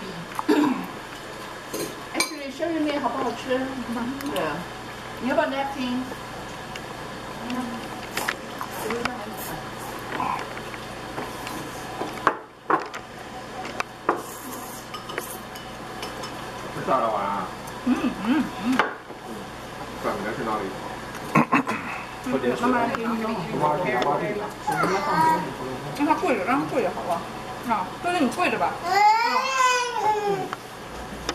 Actually，生日面好不好吃？对，你要不要 napkin？是大老板啊？嗯嗯嗯。转你要去哪里？妈妈给。让他跪着，让他跪着，好不好？啊，哥哥你跪着吧。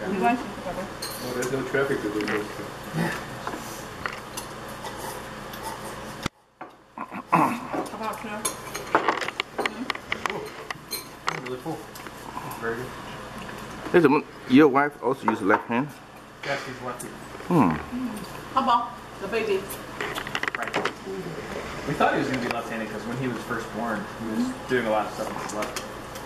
Yeah. Well, there's no traffic that we Really cool. Very good. Listen, your wife also use left hand? Yes, she's lefty. Hmm. How about the baby? Right. We thought he was going to be left-handed because when he was first born, he was mm -hmm. doing a lot of stuff with his left.